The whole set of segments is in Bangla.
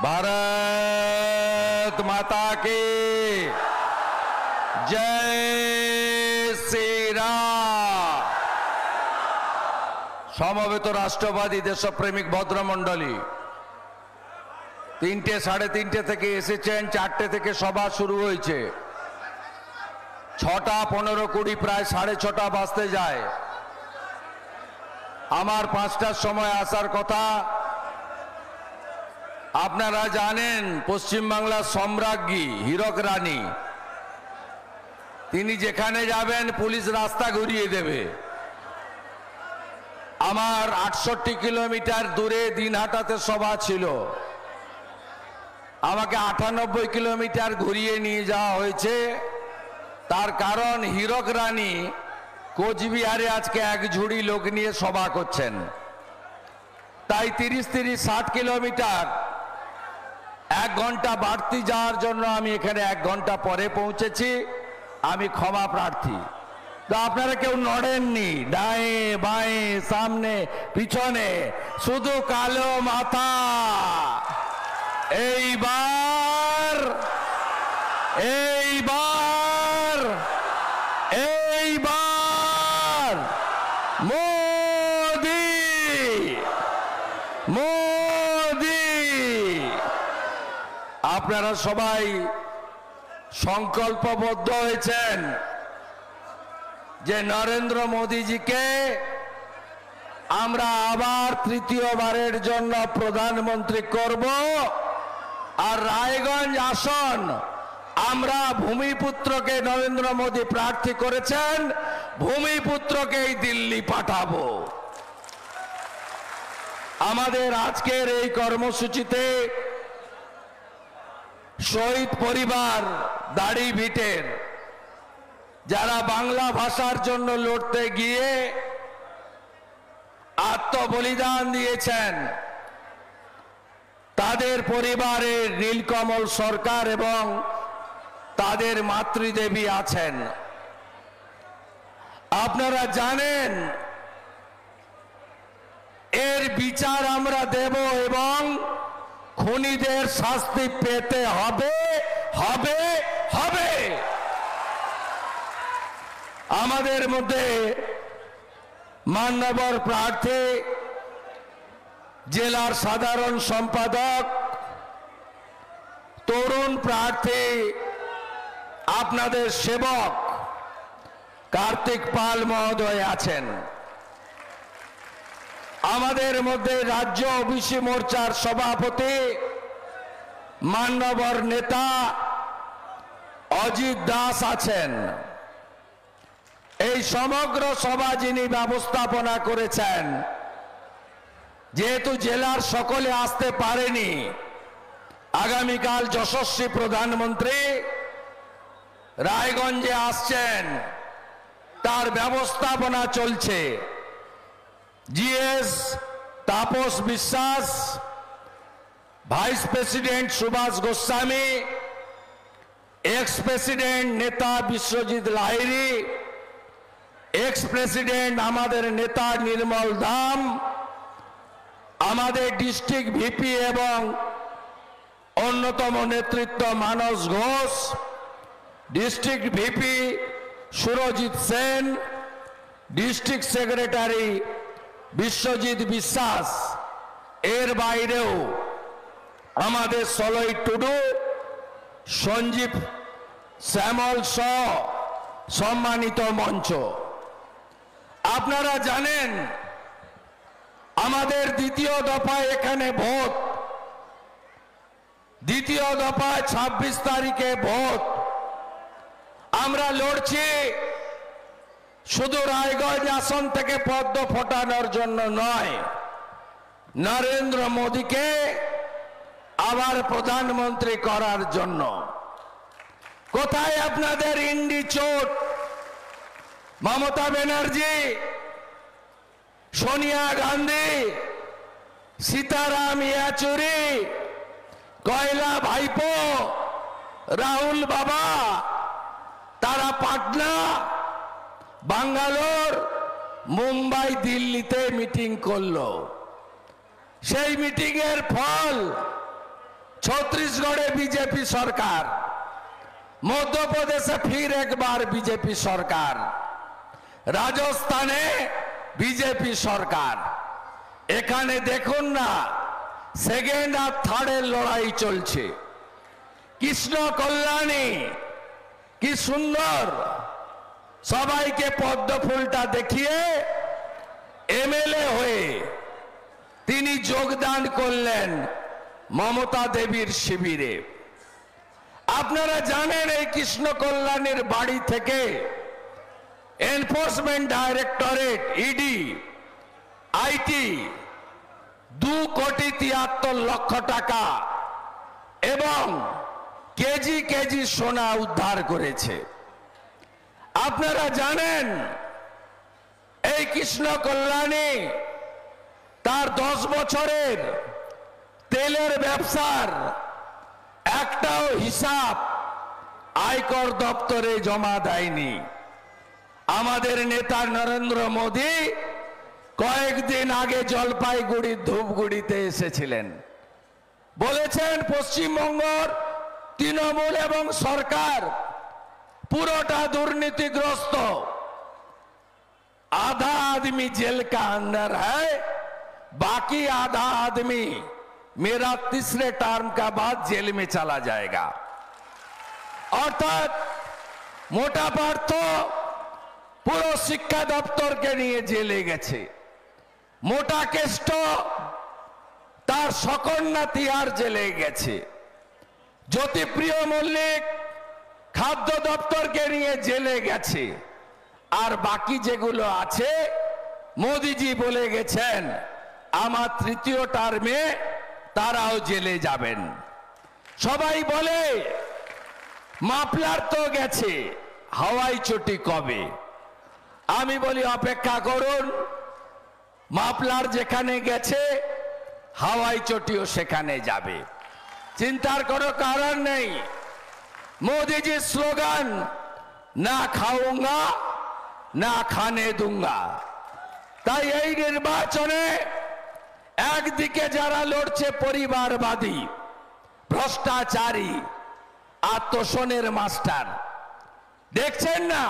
भारत माता की जय श्री রাম সমবেত রাষ্ট্রবাদী দেশপ্রেমিক ভদ্রমণ্ডলী তিনটে সাড়ে তিনটে থেকে এসেছেন চারটে থেকে সভা শুরু হয়েছে ছটা পনেরো কুড়ি প্রায় সাড়ে ছটা বাজতে যায় আমার পাঁচটার সময় আসার কথা আপনারা জানেন পশ্চিমবাংলার সম্রাজ্ঞী হীরক রানী। তিনি যেখানে যাবেন, পুলিশ রাস্তা ঘুরিয়ে দেবে। আমার আটষট্টি কিলোমিটার দূরে দিনহাটাতে সভা ছিল। আমাকে আটানব্বই কিলোমিটার ঘুরিয়ে নিয়ে যাওয়া হয়েছে। তার কারণ হীরক রানী কোচবিহারে আজকে এক ঝুড়ি লোক নিয়ে সভা করছেন। তাই তিরিশ তিরিশ ষাট কিলোমিটার এক ঘণ্টা বাড়তি যাওয়ার জন্য আমি এখানে এক ঘণ্টা পরে পৌঁছেছি। আমি ক্ষমা প্রার্থী। তো আপনারা কেউ নড়েননি ডায়ে বাঁয়ে, সামনে, পিছনে, শুধু কালো মাথা। এইবার এইবার আপনারা সবাই সংকল্পবদ্ধ হয়েছেন যে নরেন্দ্র মোদীজিকে আমরা আবার তৃতীয়বারের জন্য প্রধানমন্ত্রী করব আর রায়গঞ্জ আসন আমরা ভূমিপুত্রকে নরেন্দ্র মোদী প্রার্থী করেছেন, ভূমিপুত্রকেই দিল্লি পাঠাবো। আমাদের আজকের এই কর্মসূচিতে শহীদ পরিবার দাড়ি ভিটের। যারা বাংলা ভাষার জন্য লড়তে গিয়ে আত্মবলিদান দিয়েছেন, তাদের পরিবারের নীলকমল সরকার এবং তাদের মাতৃদেবী আছেন। আপনারা জানেন, এর বিচার আমরা দেব এবং খুনিদের শাস্তি পেতে হবে হবে হবে। আমাদের মধ্যে মান্যবর প্রার্থী, জেলার সাধারণ সম্পাদক, তরুণ প্রার্থী, আপনাদের সেবক, কার্তিক পাল মহোদয় আছেন। আমাদের মধ্যে রাজ্য ওবিসি মোর্চার সভাপতি, মান্যবর নেতা অজিত দাস আছেন। এই সমগ্র সভা যিনি ব্যবস্থাপনা করেছেন, যেহেতু জেলার সকলে আসতে পারেনি, আগামীকাল যশস্বী প্রধানমন্ত্রী রায়গঞ্জে আসছেন, তার ব্যবস্থাপনা চলছে। GS Tapas Biswas vice president Subhash Goswami ex president নেতা বিশ্বজিৎ লাহিরি এক্স প্রেসিডেন্ট আমাদের নেতা নির্মল দাম আমাদের ডিস্ট্রিক্ট ভিপি এবং অন্যতম নেতৃত্ব Manas Ghosh district VP Surajit Sen district secretary Biswajit Biswas, এর বাইরেও আমাদের সলই টুডু, সঞ্জীব শ্যামল সহ সম্মানিত মঞ্চ। আপনারা জানেন, আমাদের দ্বিতীয় দফায় এখানে ভোট। দ্বিতীয় দফায় ২৬ তারিখে ভোট। আমরা লড়ছি শুধু রায়গঞ্জ আসন থেকে পদ্ম ফোটানোর জন্য নয়, নরেন্দ্র মোদীকে আবার প্রধানমন্ত্রী করার জন্য। কোথায় আপনাদের ইন্ডি চোট? মমতা ব্যানার্জি, সোনিয়া গান্ধী, সীতারাম ইয়াচুরি, কয়লা ভাইপো, রাহুল বাবা, তারা পাটনা বাঙ্গালোর, মুম্বাই, দিল্লিতে মিটিং করল। সেই মিটিং এর ফল ছত্তিশগড়ে বিজেপি সরকার, মধ্যপ্রদেশে ফির একবার বিজেপি সরকার, রাজস্থানে বিজেপি সরকার। এখানে দেখুন না সেকেন্ড আর থার্ডের লড়াই চলছে। কৃষ্ণ কল্যাণী, কি সুন্দর। সবাইকে পদ্ম ফুলটা দেখিয়ে এমএলএ হয়ে তিনি যোগদান করলেন মমতা দেবীর শিবিরে। আপনারা জানেন এই কৃষ্ণ কল্যাণীর বাড়ি থেকে এনফোর্সমেন্ট ডাইরেক্টরেট, ইডি, আইটি দু কোটি তিয়াত্তর লক্ষ টাকা এবং কেজি কেজি সোনা উদ্ধার করেছে। আপনারা জানেন, এই কৃষ্ণ কল্যাণী তার দশ বছরের তেলের ব্যবসার একটাও হিসাব আয়কর দপ্তরে জমা দেয়নি। আমাদের নেতা নরেন্দ্র মোদী কয়েকদিন আগে জলপাইগুড়ির ধূপগুড়িতে এসেছিলেন। বলেছেন, পশ্চিমবঙ্গর তৃণমূল এবং সরকার পুরোটা দুর্নীতিগ্রস্ত आधा आदमी जेल का अंदर है बाकी आधा आदमी मेरा तीसरे टर्म का बाद जेल में चला जाएगा অর্থাৎ মোটা পার্থ পুরো শিক্ষা দপ্তরকে নিয়ে জেলে গেছে মোটা কেষ্ট তার সকন্যা তিহার জেলে গেছে জ্যোতিপ্রিয় মল্লিক খাদ্য দপ্তরকে নিয়ে জেলে গেছে। আর বাকি যেগুলো আছে, মোদিজি বলে গেছেন, আমার তৃতীয় টার্মে তারাও জেলে যাবেন। সবাই বলে মাপলার তো গেছে, হাওয়াই চটি কবে? আমি বলি, অপেক্ষা করুন মাপলার যেখানে গেছে, হাওয়াই চটিও সেখানে যাবে। চিন্তার কোনো কারণ নেই। মোদিজির স্লোগান না খাউঙ্গা না খানে দুঙ্গা তাই এই নির্বাচনে একদিকে যারা লড়ছে পরিবারবাদী ভ্রষ্টাচারী আত্মসনের মাস্টার দেখছেন না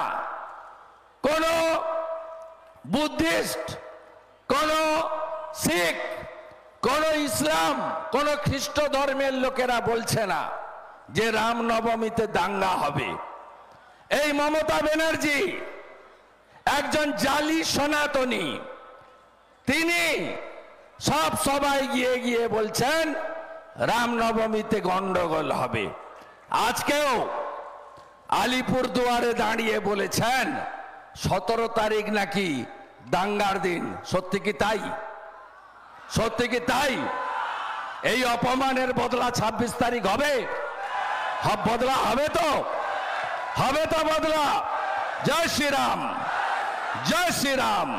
কোন বুদ্ধিস্ট কোন শিখ কোন ইসলাম কোন খ্রিস্ট ধর্মের লোকেরা বলছে না যে রামনবমীতে দাঙ্গা হবে। এই মমতা ব্যানার্জি একজন জালি সনাতনী। তিনি সব সবাই গিয়ে গিয়ে বলছেন রামনবমীতে গন্ডগোল হবে। আজকেও আলিপুর দুয়ারে দাঁড়িয়ে বলেছেন, সতেরো তারিখ নাকি দাঙ্গার দিন। সত্যি কি তাই? সত্যি কি তাই? এই অপমানের বদলা ২৬ তারিখ হবে? হব বদলা হবে তো? হবে তো বদলা। জয় শ্রীরাম জয় শ্রীরাম।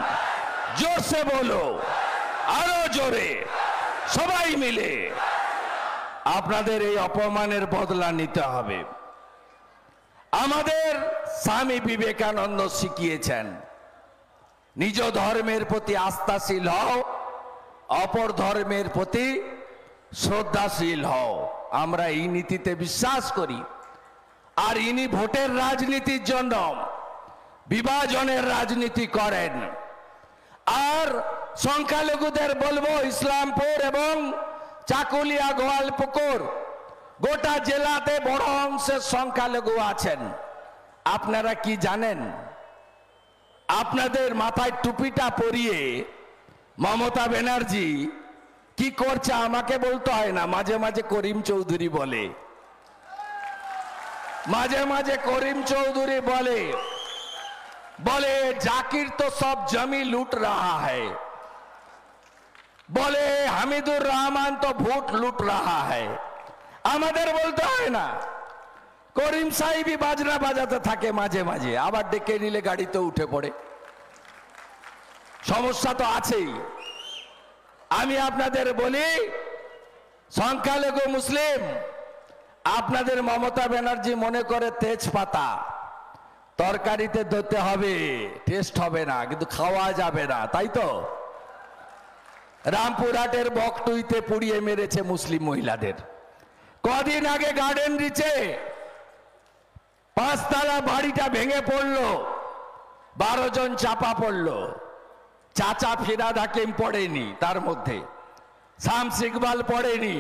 জোরসে বলো, আরও জোরে, সবাই মিলে। আপনাদের এই অপমানের বদলা নিতে হবে। আমাদের স্বামী বিবেকানন্দ শিখিয়েছেন, নিজ ধর্মের প্রতি আস্থাশীল হও, অপর ধর্মের প্রতি শ্রদ্ধাশীল হও। আমরা এই নীতিতে বিশ্বাস করি। আর ইনি ভোটের রাজনীতির জন্য বিভাজনের রাজনীতি করেন। আর সংখ্যালঘুদের বলব, ইসলামপুর এবং চাকুলিয়া গোয়ালপুকুর, গোটা জেলাতে বড় অংশের সংখ্যালঘু আছেন। আপনারা কি জানেন? আপনাদের মাথায় টুপিটা পরিয়ে মমতা ব্যানার্জি কি করছে আমাকে বলতে হয় না, মাঝে মাঝে করিম চৌধুরী বলে। মাঝে মাঝে করিম চৌধুরী বলে বলে, জাকির তো সব জমি লুট রাহা হ্যায়। বলে, হামিদুর রহমান তো ভোট লুট রাহা হ্যায়। আমাদের বলতে হয় না। করিম সাহেবই বাজনা বাজাতে থাকে মাঝে মাঝে, আবার ডেকে নিলে গাড়িতে উঠে পড়ে। সমস্যা তো আছেই। আমি আপনাদের বলি, সংখ্যালঘু মুসলিম, আপনাদের মমতা ব্যানার্জি মনে করে তেজপাতা, তরকারিতে ধরতে হবে টেস্ট হবে না, কিন্তু খাওয়া যাবে না, তাই তো? রামপুরহাটের বকটুইতে পুড়িয়ে মেরেছে মুসলিম মহিলাদের। কদিন আগে গার্ডেন রিচে পাঁচতলা বাড়িটা ভেঙে পড়ল, বারো জন চাপা পড়ল। চাচা ফিরাদ হাকিম পড়েনি তার মধ্যে। শামস ইকবাল পড়েনি,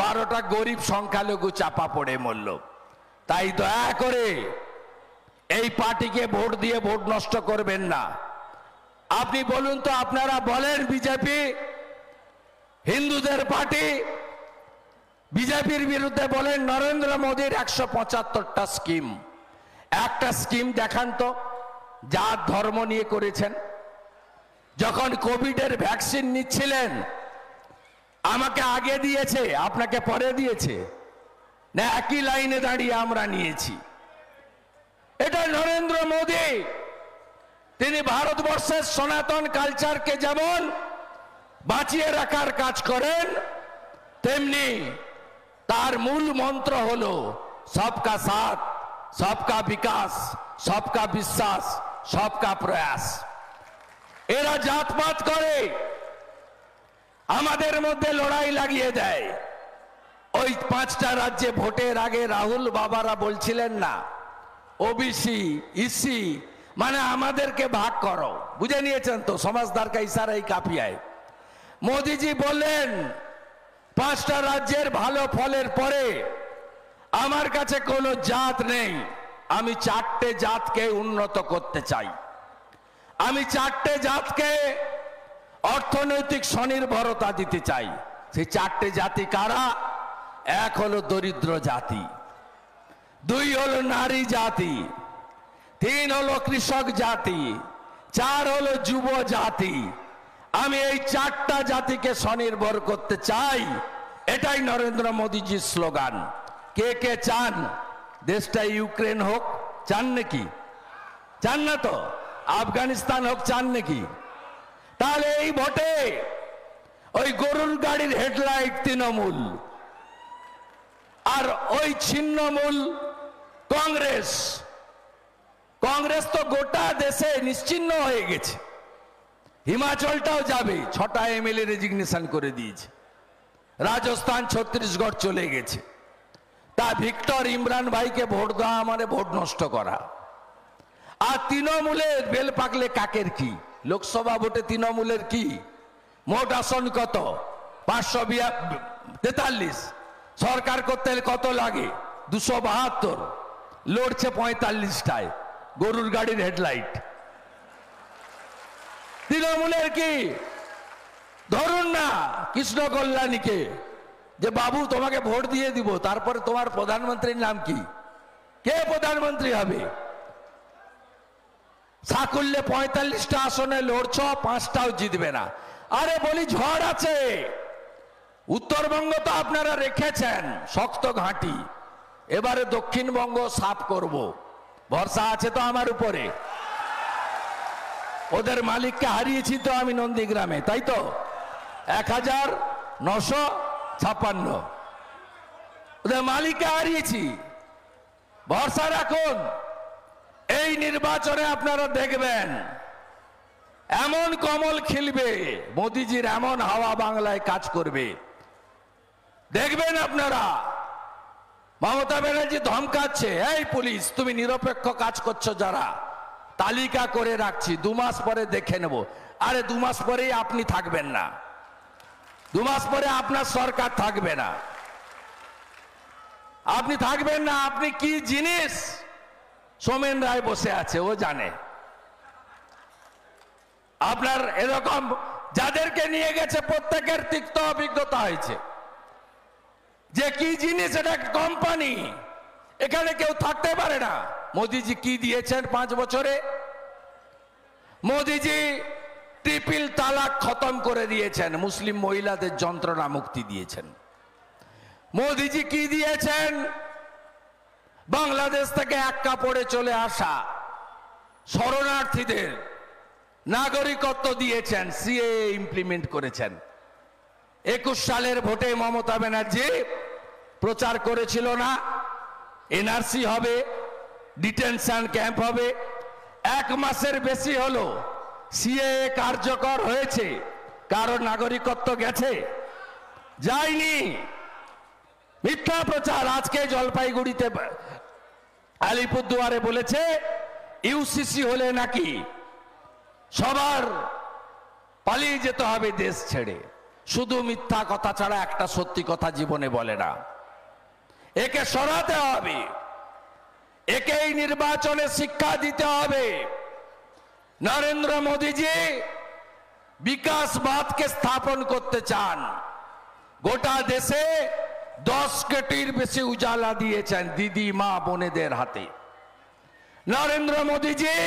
বারোটা গরিব সংখ্যালঘু চাপা পড়ে মরল। তাই দয়া করে এই পার্টিকে ভোট দিয়ে ভোট নষ্ট করবেন না। আপনি বলুন তো, আপনারা বলেন বিজেপি, হিন্দুদের পার্টি, বিজেপির বিরুদ্ধে বলেন নরেন্দ্র মোদীর একশো পঁচাত্তরটা স্কিম একটা স্কিম দেখান তো জাত ধর্ম নিয়ে করেছেন। যখন কোভিডের ভ্যাকসিন নিচ্ছিলেন, আমাকে আগে দিয়েছে, আপনাকে পরে দিয়েছে। না, একই লাইনে দাঁড়িয়ে আমরা নিয়েছি। এটা নরেন্দ্র মোদী। তিনি ভারতবর্ষের সনাতন কালচারকে যেমন বাঁচিয়ে রাখার কাজ করেন, তেমনি তার মূল মন্ত্র হল, সবকা সাথ, সবকা বিকাশ, সবকা বিশ্বাস, সবকা প্রয়াস। এরা জাতপাত করে, আমাদের মধ্যে লড়াই লাগিয়ে দেয়। ওই পাঁচটা রাজ্যে ভোটের আগে রাহুল বাবারা বলছিলেন না, ওবিসি, ইসি মানে আমাদেরকে ভাগ করো। বুঝে নিয়েছেন তো সমাজদারকা ইশারাই কাপিয়ায় মোদিজি বললেন, পাঁচটা রাজ্যের ভালো ফলের পরে আমার কাছে কোনো জাত নেই, আমি চারটে জাতকে উন্নত করতে চাই। আমি চারটে জাতকে অর্থনৈতিক স্বনির্ভরতা দিতে চাই। সেই চারটে জাতি কারা? এক হলো দরিদ্র জাতি, দুই হলো নারী জাতি, তিন হলো কৃষক জাতি, চার হলো যুব জাতি। আমি এই চারটা জাতিকে স্বনির্ভর করতে চাই। এটাই নরেন্দ্র মোদীজির স্লোগান। কে কে চান? দেশটা ইউক্রেন হোক। চান নাকি? চান না তো? আফগানিস্তান হোক, চান নাকি? তাহলে এই ভোটে ওই গরুর গাড়ির হেডলাইট তৃণমূল আর ওই ছিন্নমূল কংগ্রেস। কংগ্রেস তো গোটা দেশে নিশ্চিন্ন হয়ে গেছে। হিমাচলটাও যাবে, ছটা এমএলএ রেজিগনেশন করে দিয়েছে। রাজস্থান, ছত্তিশগড় চলে গেছে। তা ভিক্টর ইমরান ভাইকে ভোট দেওয়া মানে ভোট নষ্ট করা। আর তৃণমূলের বেল পাকলে কাকের কি? লোকসভা ভোটে তৃণমূলের কি? মোট আসন কত? পাঁচশো তেতাল্লিশ। সরকার করতে কত লাগে? দুশো বাহাত্তর। লড়ছে পঁয়তাল্লিশটায়। গরুর গাড়ির হেডলাইট। তৃণমূলের কি? ধরুন না, কৃষ্ণ কল্যাণীকে, যে বাবু তোমাকে ভোট দিয়ে দিব, তারপরে তোমার প্রধানমন্ত্রীর নাম কি? কে প্রধানমন্ত্রী হবে? সাকুল্যে পঁয়তাল্লিশটা আসনে লড়ছ, পাঁচটাও জিতবে না। আরে বলি, ঝড় আছে। উত্তরবঙ্গ তো আপনারা রেখেছেন, শক্ত ঘাঁটি। এবারে দক্ষিণবঙ্গ সাফ করব। ভরসা আছে তো আমার উপরে। ওদের মালিককে হারিয়েছি তো আমি নন্দীগ্রামে, তাই তো? এক হাজার নশো ছাপ্পান্ন। ওদের মালিককে হারিয়েছি। ভরসা রাখুন। এই নির্বাচনে আপনারা দেখবেন, এমন কমল খেলবে, মোদিজির এমন হাওয়া বাংলায় কাজ করবে। দেখবেন আপনারা, মমতা ব্যানার্জি ধমকাচ্ছে, এই পুলিশ, তুমি নিরপেক্ষ কাজ করছ যারা, তালিকা করে রাখছি, দু মাস পরে দেখে নেব। আরে দু মাস পরেই আপনি থাকবেন না। দু মাস পরে আপনার সরকার থাকবে না। আপনি থাকবেন না, আপনি কি জিনিস সোমেন রায় বসে আছে, ও জানে। আপনার এরকম যাদেরকে নিয়ে গেছে, প্রত্যেকের তিক্ত অভিজ্ঞতা হয়েছে। যে কি জিনিস, এটা কোম্পানি। এখানে কেউ থাকতে পারে না। মোদিজি কি দিয়েছেন পাঁচ বছরে? মোদিজি ট্রিপিল তালাক খতম করে দিয়েছেন। মুসলিম মহিলাদের যন্ত্রণা মুক্তি দিয়েছেন। মোদিজি কি দিয়েছেন? বাংলাদেশ থেকে এক কাপড়ে চলে আসা শরণার্থীদের নাগরিকত্ব দিয়েছেন সিএ ইমপ্লিমেন্ট করেছেন। একুশ সালের ভোটে মমতা ব্যানার্জি প্রচার করেছিল না, এনআরসি হবে, ডিটেনশন ক্যাম্প হবে, এক মাসের বেশি হলো সিএ কার্যকর হয়েছে, কারও নাগরিকত্ব গেছে, যায়নি। মিথ্যা প্রচার আজকে জলপাইগুড়িতে আলিপুরদুয়ারে বলেছে ইউসিসি হলে নাকি সবার পালিয়ে যেতে হবে দেশ ছেড়ে। শুধু মিথ্যা কথা ছাড়া একটা সত্যি কথা জীবনে বলে না। একে সরাতে হবে, একেই নির্বাচনে শিক্ষা দিতে হবে। নরেন্দ্র মোদীজি বিকাশবাদকে স্থাপন করতে চান। গোটা দেশে দশ কেটির বেশি উজালা দিয়েছেন দিদি, মা, বোনেদের হাতে। নরেন্দ্র মোদীজি,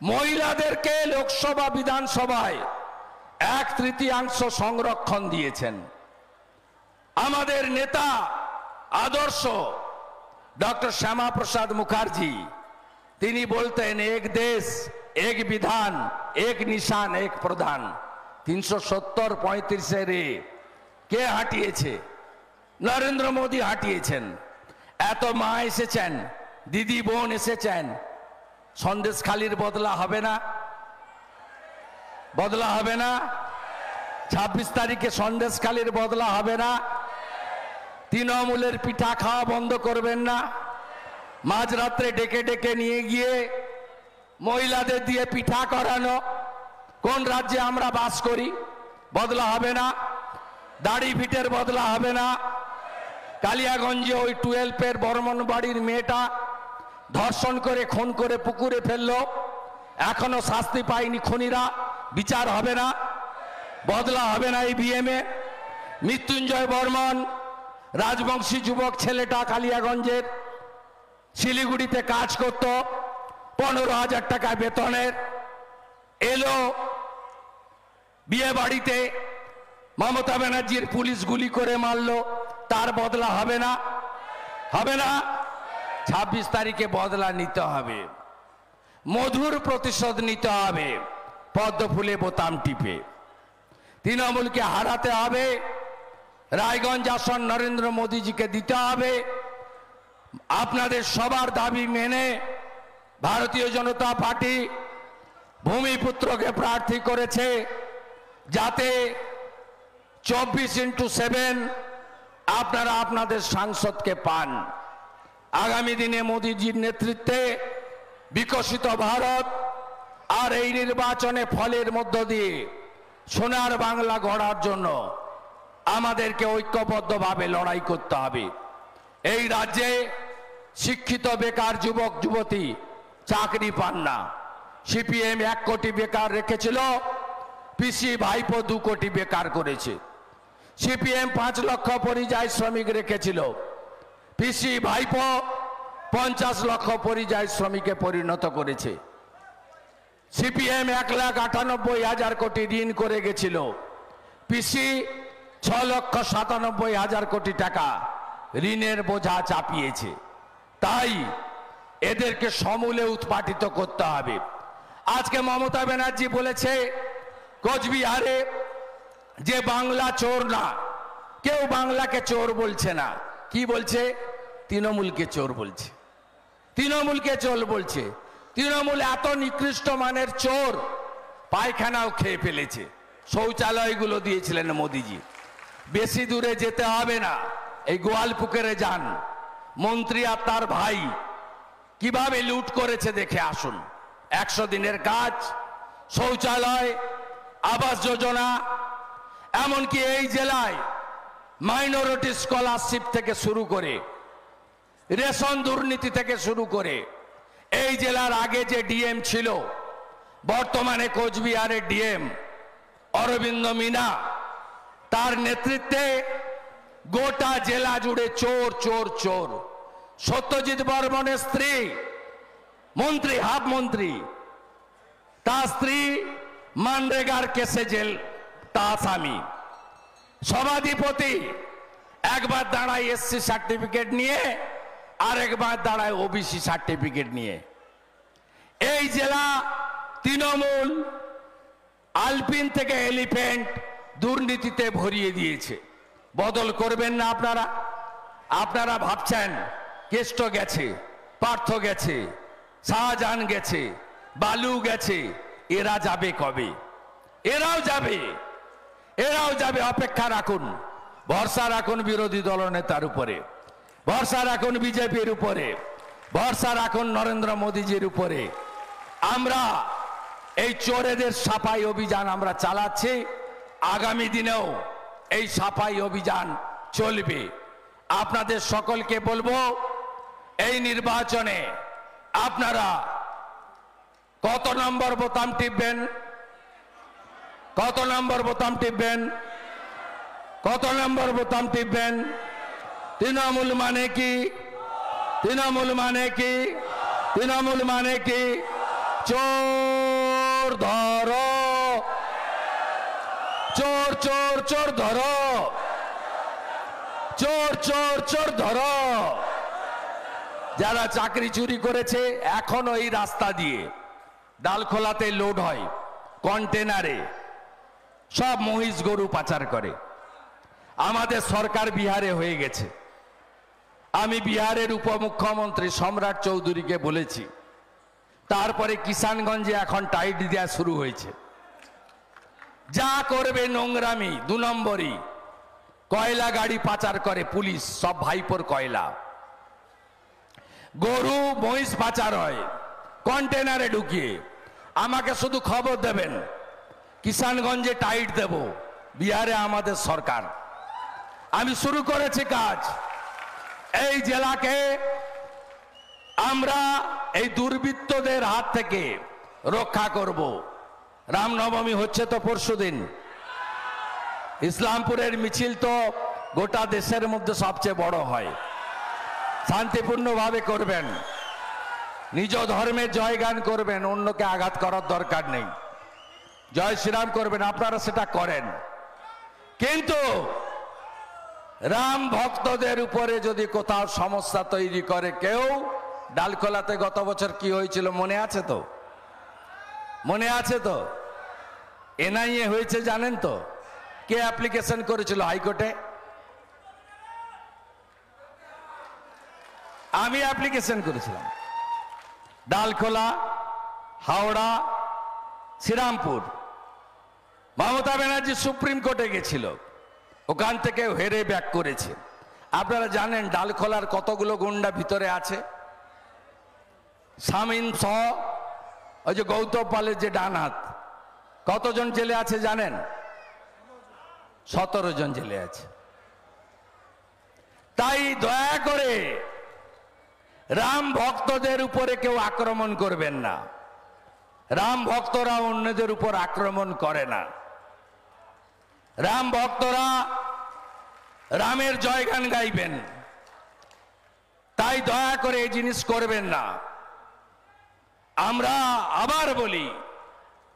মহিলাদেরকে লোকসভা, বিধানসভায় এক তৃতীয়াংশ সংরক্ষণ দিয়েছেন। আমাদের নেতা, আদর্শ, ডক্টর শ্যামা প্রসাদ মুখার্জি, তিনি বলতেন, এক দেশ, এক বিধান, এক নিশান, এক প্রধান। তিনশো সত্তর পঁয়ত্রিশে রে কে হাঁটিয়েছে? নরেন্দ্র মোদী হাঁটিয়েছেন। এত মা এসেছেন, দিদি বোন এসেছেন। সন্দেশখালির বদলা হবে না? বদলা হবে না? ছাব্বিশ তারিখে সন্দেশখালির বদলা হবে না? তৃণমূলের পিঠা খাওয়া বন্ধ করবেন না? মাঝরাত্রে ডেকে ডেকে নিয়ে গিয়ে মহিলাদের দিয়ে পিঠা করানো। কোন রাজ্যে আমরা বাস করি? বদলা হবে না? দাড়ি ভিটের বদলা হবে না? কালিয়াগঞ্জে ওই টুয়েলভের বর্মন বাড়ির মেয়েটা ধর্ষণ করে, খুন করে, পুকুরে ফেলল। এখনও শাস্তি পায়নি খুনিরা। বিচার হবে না, বদলা হবে না এই বিএমএ মৃত্যুঞ্জয় বর্মন, রাজবংশী যুবক ছেলেটা কালিয়াগঞ্জের, শিলিগুড়িতে কাজ করত, পনেরো হাজার টাকা বেতনের। এলো বিয়ে বাড়িতে মমতা ব্যানার্জির পুলিশ গুলি করে মারলো। তার বদলা হবে না? হবে না? ছাব্বিশ তারিখে বদলা নিতে হবে। মধুর প্রতিশোধ নিতে হবে। পদ্ম ফুলে বোতাম টিপে। তৃণমূলকে হারাতে হবে। রায়গঞ্জ আসন নরেন্দ্র মোদীজিকে দিতে হবে। আপনাদের সবার দাবি মেনে ভারতীয় জনতা পার্টি ভূমিপুত্রকে প্রার্থী করেছে যাতে চব্বিশ ইন্টু সেভেন আপনারা আপনাদের সাংসদকে পান। আগামী দিনে মোদীজির নেতৃত্বে বিকশিত ভারত আর এই নির্বাচনে ফলের মধ্য দিয়ে সোনার বাংলা গড়ার জন্য আমাদেরকে ঐক্যবদ্ধভাবে লড়াই করতে হবে। এই রাজ্যে শিক্ষিত বেকার যুবক, যুবতী চাকরি পান না। সিপিএম এক কোটি বেকার রেখেছিল, পিসি ভাইপো দু কোটি বেকার করেছে। সিপিএম পাঁচ লক্ষ পরিযায়ী শ্রমিক রেখেছিল। পিসি ভাইপো পঞ্চাশ লক্ষ পরিযায়ী শ্রমিকে পরিণত করেছে। সিপিএম এক লাখ আটানব্বই হাজার কোটি ঋণ করে গেছিল। পিসি ছ লক্ষ সাতানব্বই হাজার কোটি টাকা ঋণের বোঝা চাপিয়েছে। তাই এদেরকে সমূলে উৎপাটিত করতে হবে। আজকে মমতা ব্যানার্জি বলেছে, কোচবিহারে যে বাংলা চোর না, কেউ বাংলাকে চোর বলছে না। কি বলছে? তৃণমূলকে চোর বলছে। তৃণমূলকে চোর বলছে। তৃণমূল এত নিকৃষ্ট মানের চোর, পায়খানাও খেয়ে ফেলেছে। শৌচালয়গুলো দিয়েছিলেন মোদিজি। বেশি দূরে যেতে হবে না। এই গোয়ালপুকুরে যান। মন্ত্রী আর তার ভাই কীভাবে লুট করেছে দেখে আসুন। একশো দিনের কাজ, শৌচালয়, আবাস যোজনা এমনকি এই জেলায় মাইনরিটি স্কলারশিপ থেকে শুরু করে, রেশন দুর্নীতি থেকে শুরু করে, এই জেলার আগে যে ডিএম ছিল, বর্তমানে কোচবিহারের ডিএম, অরবিন্দ মিনা, তার নেতৃত্বে গোটা জেলা জুড়ে চোর চোর চোর। সত্যজিৎ বর্মনের স্ত্রী, মন্ত্রী, হাফ মন্ত্রী, তার স্ত্রী মানরেগার কেসে জেল তা আসামি সভাধিপতি, একবার দাঁড়ায় এসসি সার্টিফিকেট নিয়ে, আরেকবার দাঁড়ায় ওবিসি সার্টিফিকেট নিয়ে। এই জেলা তৃণমূল আলপিন থেকে এলিফেন্ট দুর্নীতিতে ভরিয়ে দিয়েছে। বদল করবেন না আপনারা। আপনারা ভাবছেন, কেষ্ট গেছে, পার্থ গেছে, শাহজাহান গেছে, বালু গেছে, এরা যাবে কবে? এরাও যাবে। এরাও যাবে অপেক্ষা রাখুন। ভরসা রাখুন বিরোধী দলনেতার উপরে। ভরসা রাখুন বিজেপির উপরে। ভরসা রাখুন নরেন্দ্র মোদীজির উপরে। আমরা এই চোরেদের সাফাই অভিযান আমরা চালাচ্ছি। আগামী দিনেও এই সাফাই অভিযান চলবে। আপনাদের সকলকে বলব, এই নির্বাচনে আপনারা কত নম্বর বোতাম টিপবেন? কত নম্বর বোতাম টিপবেন? কত নম্বর বোতাম টিপবেন? তৃণমূল মানে কি? তৃণমূল মানে কি? তৃণমূল মানে কি? চোর ধরো। চোর চোর চোর ধরো। চোর চোর চোর ধরো। যারা চাকরি চুরি করেছে, এখনও এই রাস্তা দিয়ে। ডালখোলাতে লোড হয়, কন্টেনারে। সব মহিষ গরু পাচার করে। আমাদের সরকার বিহারে হয়ে গেছে। আমি বিহারের উপমুখ্যমন্ত্রী সম্রাট চৌধুরীকে বলেছি, তারপরে কিষানগঞ্জে এখন টাইট দেওয়া শুরু হয়েছে। যা করবে নোংরামি, দু নম্বরই। কয়লা গাড়ি পাচার করে পুলিশ, সব ভাইপোর কয়লা। গরু, মহিষ পাচার হয়, কন্টেনারে ঢুকিয়ে। আমাকে শুধু খবর দেবেন কিষানগঞ্জে টাইট দেব, বিহারে আমাদের সরকার। আমি শুরু করেছি কাজ। এই জেলাকে আমরা এই দুর্বৃত্তদের হাত থেকে রক্ষা করব। রামনবমী হচ্ছে তো পরশুদিন ইসলামপুরের মিছিল তো গোটা দেশের মধ্যে সবচেয়ে বড় হয়। শান্তিপূর্ণভাবে করবেন। নিজ ধর্মের জয়গান করবেন, অন্যকে আঘাত করার দরকার নেই। জয় শ্রীরাম করবেন, আপনারা সেটা করেন। কিন্তু রাম ভক্তদের উপরে যদি কোথাও সমস্যা তৈরি করে কেউ, ডালখোলাতে গত বছর কি হয়েছিল মনে আছে তো? মনে আছে তো? এনআইএ হয়েছে, জানেন তো? কে অ্যাপ্লিকেশন করেছিল হাইকোর্টে? আমি অ্যাপ্লিকেশন করেছিলাম। ডালখোলা, হাওড়া, শ্রীরামপুর। মমতা ব্যানার্জি সুপ্রিম কোর্টে গেছিল। ওখান থেকে হেরে ব্যাক করেছে। আপনারা জানেন ডালখোলার কতগুলো গুন্ডা ভিতরে আছে? সামিন সহ ওই যে গৌতম পালের যে ডান হাত। কতজন জেলে আছে জানেন? সতেরো জন জেলে আছে। তাই দয়া করে রাম ভক্তদের উপরে কেউ আক্রমণ করবেন না। রাম ভক্তরা অন্যদের উপর আক্রমণ করে না। রাম ভক্তরা, রামের জয়গান গাইবেন। তাই দয়া করে এই জিনিস করবেন না। আমরা আবার বলি,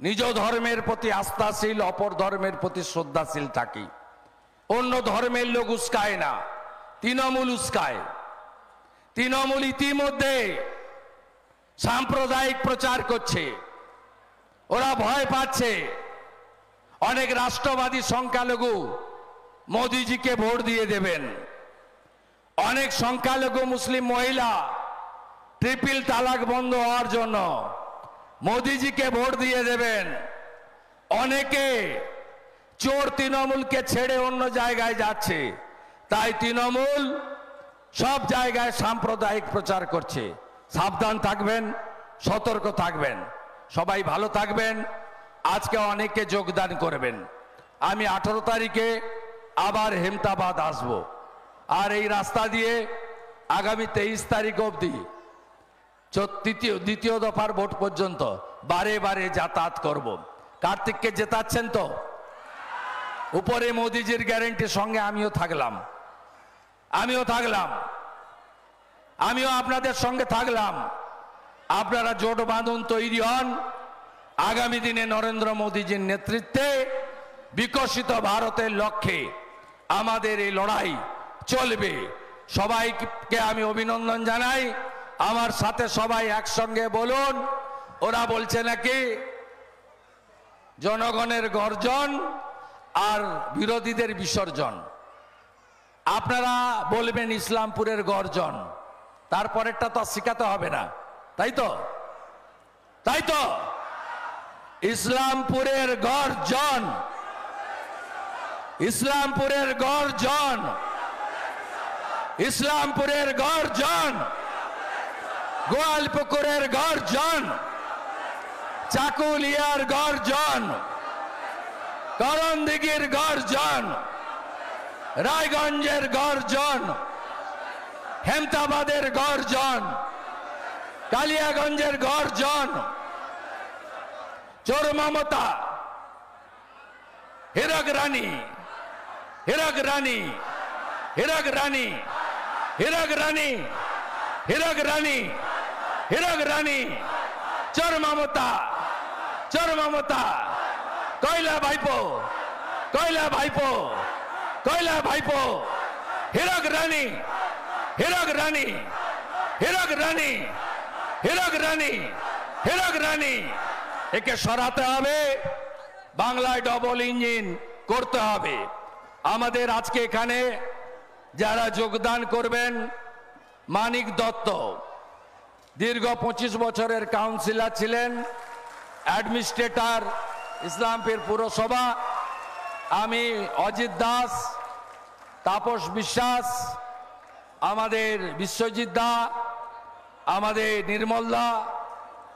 নিজ ধর্মের প্রতি আস্থাশীল, অপর ধর্মের প্রতি শ্রদ্ধাশীল থাকি। অন্য ধর্মের লোক উস্কায় না, তৃণমূল উস্কায়। তৃণমূল ইতিমধ্যে সাম্প্রদায়িক প্রচার করছে, ওরা ভয় পাচ্ছে। অনেক রাষ্ট্রবাদী সংখ্যালঘু মোদিজিকে ভোট দিয়ে দেবেন। অনেক সংখ্যালঘু মুসলিম মহিলা ট্রিপল তালাক বন্ধ হওয়ার জন্য মোদিজিকে ভোট দিয়ে দেবেন। অনেকে চোর তৃণমূলকে ছেড়ে অন্য জায়গায় যাচ্ছে, তাই তৃণমূল সব জায়গায় সাম্প্রদায়িক প্রচার করছে। সাবধান থাকবেন, সতর্ক থাকবেন, সবাই ভালো থাকবেন। আজকে অনেকে যোগদান করবেন। আমি আঠারো তারিখে আবার হেমতাবাদ আসব। আর এই রাস্তা দিয়ে আগামী তেইশ তারিখ অবধি তৃতীয়, দ্বিতীয় দফার ভোট পর্যন্ত বারে বারে যাতায়াত করব। কার্তিককে জেতাচ্ছেন তো? উপরে মোদিজির গ্যারেন্টির সঙ্গে আমিও থাকলাম। আমিও থাকলাম। আমিও আপনাদের সঙ্গে থাকলাম। আপনারা জোট বাঁধন তৈরি হন। আগামী দিনে নরেন্দ্র মোদীজির নেতৃত্বে বিকশিত ভারতের লক্ষ্যে আমাদের এই লড়াই চলবে। সবাইকে আমি অভিনন্দন জানাই। আমার সাথে সবাই একসঙ্গে বলুন, ওরা বলছে নাকি জনগণের গর্জন আর বিরোধীদের বিসর্জন। আপনারা বলবেন ইসলামপুরের গর্জন, তারপরেরটা তো শিখাতে হবে না, তাই তো? তাই তো? ইসলামপুরের গর্জন। ইসলামপুরের গর্জন। ইসলামপুরের গর্জন। গোয়ালপুকুরের গর্জন। চাকুলিয়ার গর্জন। করণদিঘির গর্জন। রায়গঞ্জের গর্জন। হেমতাবাদের গর্জন। কালিয়াগঞ্জের গর্জন। চোর মমতা হিরক রানী হিরক রানী হিরক রানী হিরক রানী হিরক রানী হিরক রানী চোর মমতা চোর মমতা কয়লা ভাইপো কয়লা ভাইপো কয়লা ভাইপো হিরক রানী হিরক রানী হিরক রানী হিরক রানী হিরক রানী একে সরাতে হবে। বাংলায় ডবল ইঞ্জিন করতে হবে। আমাদের আজকে এখানে যারা যোগদান করবেন, মানিক দত্ত, দীর্ঘ পঁচিশ বছরের কাউন্সিলর ছিলেন অ্যাডমিনিস্ট্রেটর ইসলামপুর পুরসভা। আমি অজিত দাস, তাপস বিশ্বাস, আমাদের বিশ্বজিৎ দা, আমাদের নির্মল দা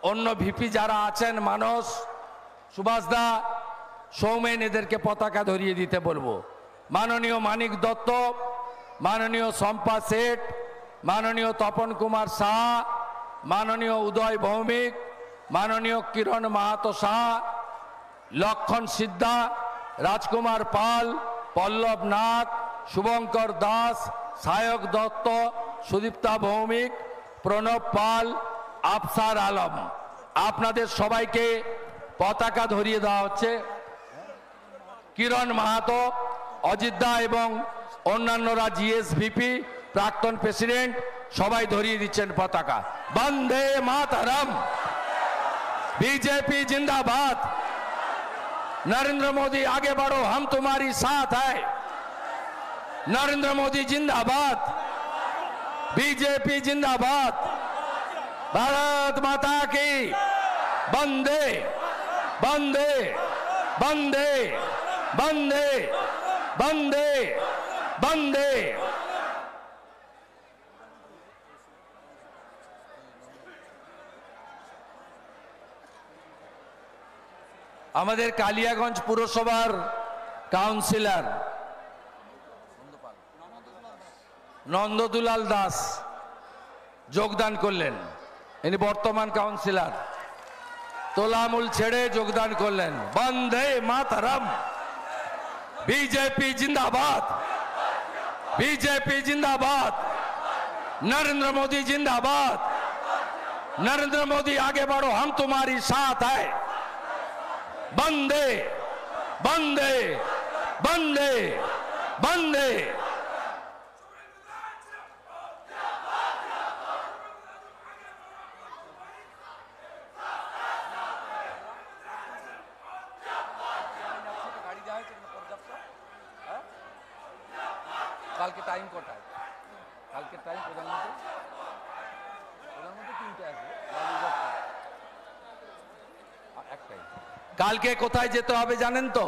অন্য ভিপি যারা আছেন, মানস, সুভাষ দা, সৌমেন, এদেরকে পতাকা ধরিয়ে দিতে বলব। মাননীয় মানিক দত্ত, মাননীয় শম্পা শেঠ, মাননীয় তপন কুমার শাহ মাননীয় উদয় ভৌমিক, মাননীয় কিরণ মাহাতো শাহ লক্ষণ সিদ্ধা, রাজকুমার পাল, পল্লব নাথ, শুভঙ্কর দাস, সায়ক দত্ত, সুদীপ্তা ভৌমিক, প্রণব পাল আফসার আলম, আপনাদের সবাইকে পতাকা ধরিয়ে দেওয়া হচ্ছে। কিরণ মাহাতো অজিতদা এবং অন্যান্যরা জিএসভিপি, প্রাক্তন প্রেসিডেন্ট, সবাই ধরিয়ে দিচ্ছেন পতাকা। বন্ধে মাতারাম। বিজেপি জিন্দাবাদ। নরেন্দ্র মোদী, আগে বাড়ো, হাম তোমারি সাথ হ্যায় নরেন্দ্র মোদী জিন্দাবাদ। বিজেপি জিন্দাবাদ। ভারত মাতা কি? বন্দে বন্দে বন্দে বন্দে বন্দে বন্দে। আমাদের কালিয়াগঞ্জ পুরসভার কাউন্সিলর নন্দদুলাল দাস যোগদান করলেন। ইনি বর্তমান কাউন্সিলর তোলামুল ছেড়ে যোগদান করলেন বন্দে মাতারাম বিজেপি জিন্দাবাদ বিজেপি জিন্দাবাদ नरेंद्र मोदी जिंदाबाद नरेंद्र मोदी आगे बढ़ो हम तुम्हारी साथ है बंदे बंदे बंदे बंदे কালকে টাইম কটায় কালকে টাইম প্রধানমন্ত্রী? প্রধানমন্ত্রী তিনটে একটাই। কালকে কোথায় যেতে হবে জানেন তো?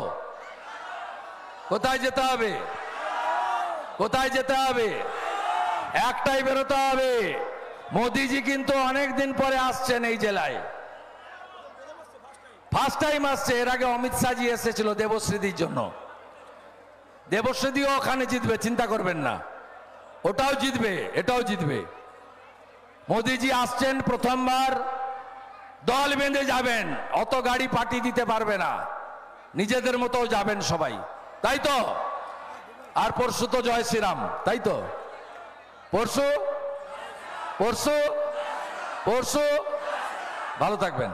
কোথায় যেতে হবে? কোথায় যেতে হবে? একটাই বেরোতে হবে। মোদিজি কিন্তু অনেক দিন পরে আসছেন এই জেলায়। ফার্স্ট টাইম আসছে, এর আগে অমিত শাহজি এসেছিল দেবশ্রীদির জন্য। দেবশ্রীদিও ওখানে জিতবে, চিন্তা করবেন না। ওটাও জিতবে, এটাও জিতবে। মোদিজি আসছেন প্রথমবার, দল বেঁধে যাবেন, অত গাড়ি পার্টি দিতে পারবে না। নিজেদের মতো যাবেন সবাই, তাই তো? আর পরশু তো জয় শ্রীরাম, তাই তো? পরশু? পরশু? পরশু? ভালো থাকবেন।